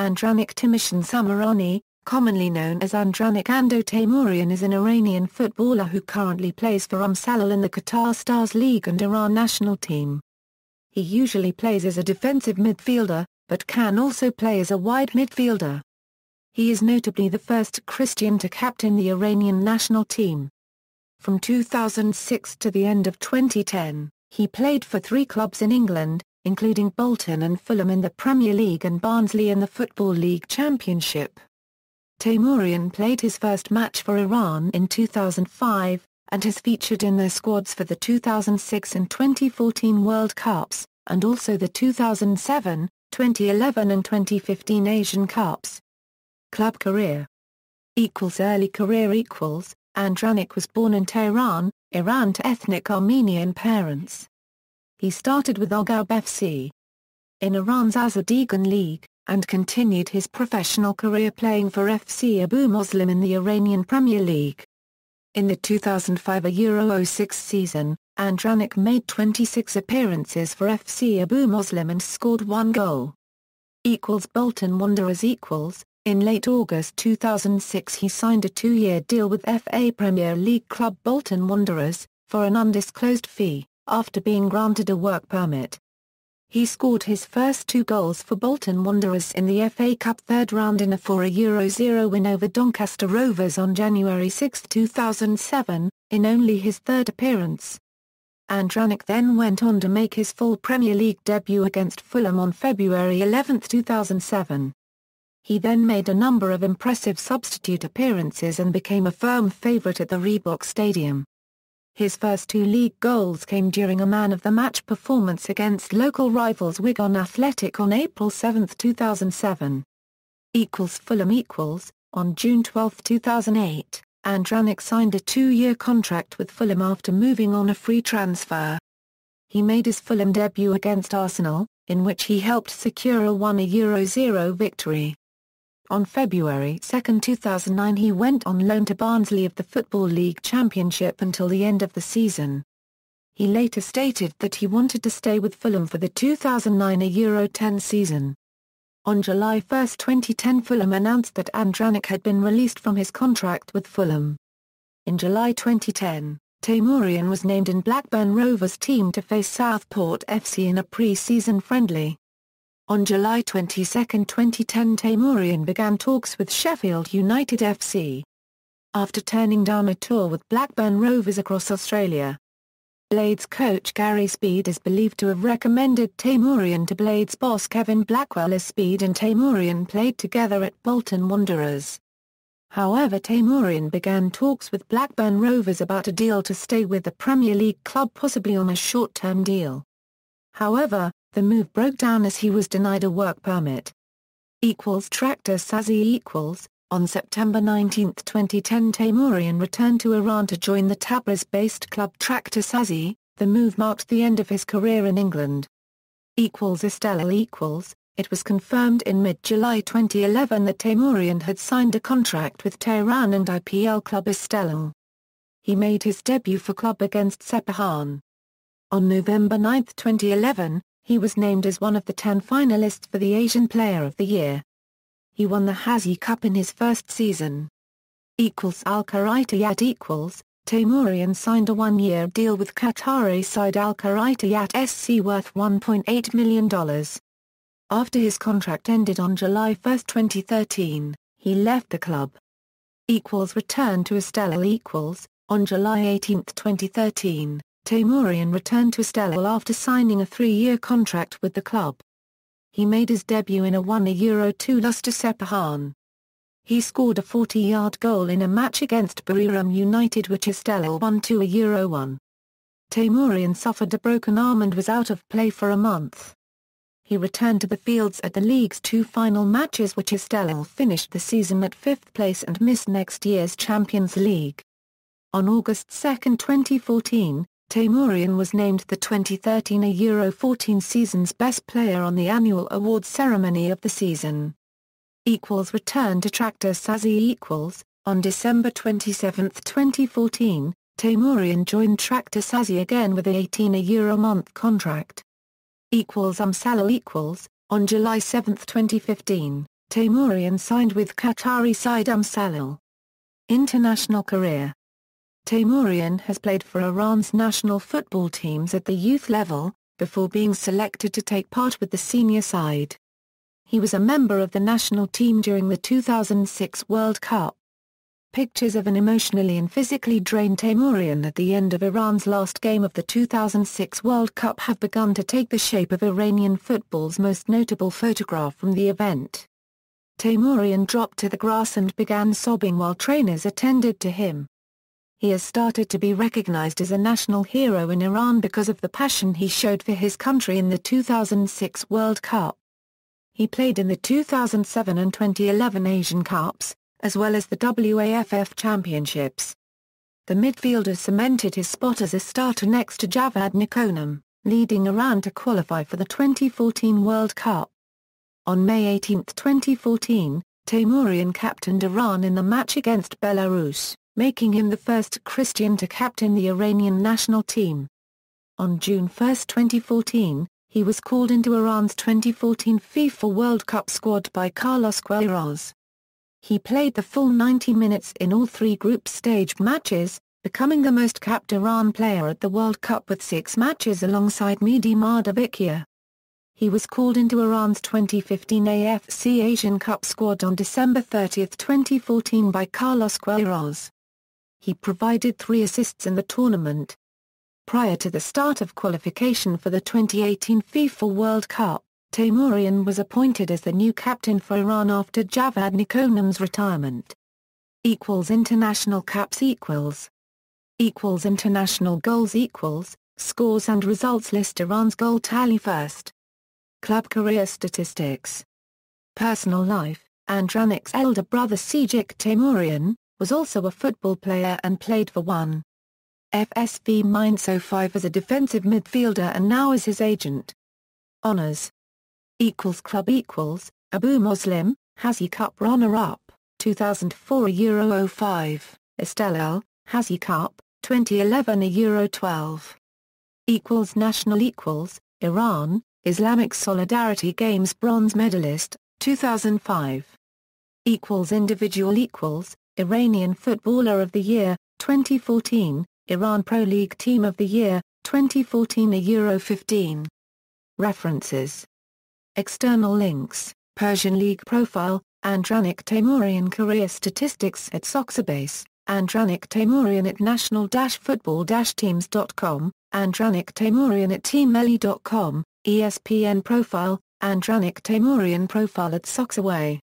Andranik Timotian Samarani, commonly known as Andranik Ando Teymourian is an Iranian footballer who currently plays for Umm-Salal in the Qatar Stars League and Iran national team. He usually plays as a defensive midfielder, but can also play as a wide midfielder. He is notably the first Christian to captain the Iranian national team. From 2006 to the end of 2010, he played for three clubs in England, including Bolton and Fulham in the Premier League and Barnsley in the Football League Championship. Teymourian played his first match for Iran in 2005, and has featured in their squads for the 2006 and 2014 World Cups, and also the 2007, 2011 and 2015 Asian Cups. Club career equals early career equals Andranik was born in Tehran, Iran to ethnic Armenian parents. He started with Oghab FC in Iran's Azadegan League, and continued his professional career playing for FC Abu Muslim in the Iranian Premier League. In the 2005 Euro 06 season, Andranik made 26 appearances for FC Abu Muslim and scored one goal. Equals Bolton Wanderers equals, in late August 2006 he signed a two-year deal with FA Premier League club Bolton Wanderers, for an undisclosed fee, after being granted a work permit. He scored his first two goals for Bolton Wanderers in the FA Cup third round in a 4-0 win over Doncaster Rovers on January 6, 2007, in only his third appearance. Andranik then went on to make his full Premier League debut against Fulham on February 11, 2007. He then made a number of impressive substitute appearances and became a firm favourite at the Reebok Stadium. His first two league goals came during a man-of-the-match performance against local rivals Wigan Athletic on April 7, 2007. Equals Fulham equals, on June 12, 2008, Andranik signed a two-year contract with Fulham after moving on a free transfer. He made his Fulham debut against Arsenal, in which he helped secure a 1-0 victory. On February 2, 2009 he went on loan to Barnsley of the Football League Championship until the end of the season. He later stated that he wanted to stay with Fulham for the 2009 Euro 10 season. On July 1, 2010 Fulham announced that Andranik had been released from his contract with Fulham. In July 2010, Teymourian was named in Blackburn Rovers team to face Southport FC in a pre-season friendly. On July 22, 2010 Teymourian began talks with Sheffield United FC. After turning down a tour with Blackburn Rovers across Australia. Blades coach Gary Speed is believed to have recommended Teymourian to Blades boss Kevin Blackwell as Speed and Teymourian played together at Bolton Wanderers. However Teymourian began talks with Blackburn Rovers about a deal to stay with the Premier League club possibly on a short-term deal. However, the move broke down as he was denied a work permit. Equals Tractor Sazi equals, on September 19, 2010 Teymourian returned to Iran to join the Tabriz-based club Tractor Sazi, the move marked the end of his career in England. Equals Esteghlal equals, it was confirmed in mid-July 2011 that Teymourian had signed a contract with Tehran and IPL club Esteghlal. He made his debut for club against Sepahan. On November 9, 2011, he was named as one of the ten finalists for the Asian Player of the Year. He won the Hazfi Cup in his first season. Equals Al Kharaitiyat equals, Teymourian signed a one-year deal with Qatari side Al Kharaitiyat SC worth $1.8 million. After his contract ended on July 1, 2013, he left the club. Equals returned to Esteghlal equals, on July 18, 2013. Teymourian returned to Esteghlal after signing a three-year contract with the club. He made his debut in a 1-2 loss to Sepahan. He scored a 40-yard goal in a match against Buriram United which Esteghlal won 2-1. Teymourian suffered a broken arm and was out of play for a month. He returned to the fields at the league's two final matches which Esteghlal finished the season at fifth place and missed next year's Champions League. On August 2, 2014, Teymourian was named the 2013 Euro 14 season's best player on the annual awards ceremony of the season. Equals return to Tractor Sazi equals, on December 27, 2014, Teymourian joined Tractor Sazi again with a 18 Euro month contract. Equals Umm-Salal equals, on July 7, 2015, Teymourian signed with Qatari side Umm-Salal. International career Teymourian has played for Iran's national football teams at the youth level, before being selected to take part with the senior side. He was a member of the national team during the 2006 World Cup. Pictures of an emotionally and physically drained Teymourian at the end of Iran's last game of the 2006 World Cup have begun to take the shape of Iranian football's most notable photograph from the event. Teymourian dropped to the grass and began sobbing while trainers attended to him. He has started to be recognized as a national hero in Iran because of the passion he showed for his country in the 2006 World Cup. He played in the 2007 and 2011 Asian Cups, as well as the WAFF Championships. The midfielder cemented his spot as a starter next to Javad Nekounam, leading Iran to qualify for the 2014 World Cup. On May 18, 2014, Teymourian captained Iran in the match against Belarus, making him the first Christian to captain the Iranian national team. On June 1, 2014, he was called into Iran's 2014 FIFA World Cup squad by Carlos Queiroz. He played the full 90 minutes in all three group stage matches, becoming the most capped Iran player at the World Cup with six matches alongside Mehdi Mahdavikia. He was called into Iran's 2015 AFC Asian Cup squad on December 30, 2014 by Carlos Queiroz. He provided three assists in the tournament. Prior to the start of qualification for the 2018 FIFA World Cup, Teymourian was appointed as the new captain for Iran after Javad Nekounam's retirement. Equals international caps equals. Equals international goals equals, scores and results list Iran's goal tally first. Club career statistics. Personal life, Andranik's elder brother Serjik Teymourian, was also a football player and played for one. FSV Mainz 05 as a defensive midfielder and now is his agent. Honours. Equals club equals, Abu Muslim, Hazfi Cup runner-up, 2004 a Euro 05, Esteghlal, Hazfi Cup, 2011 a Euro 12. Equals national equals, Iran, Islamic Solidarity Games bronze medalist, 2005. Equals individual equals, Iranian Footballer of the Year, 2014, Iran Pro League Team of the Year, 2014 a Euro 15. References. External links, Persian League Profile, Andranik Teymourian Career Statistics at Soccerbase, Andranik Teymourian at national-football-teams.com, Andranik Teymourian at teameli.com, ESPN profile, Andranik Teymourian profile at Soccerway.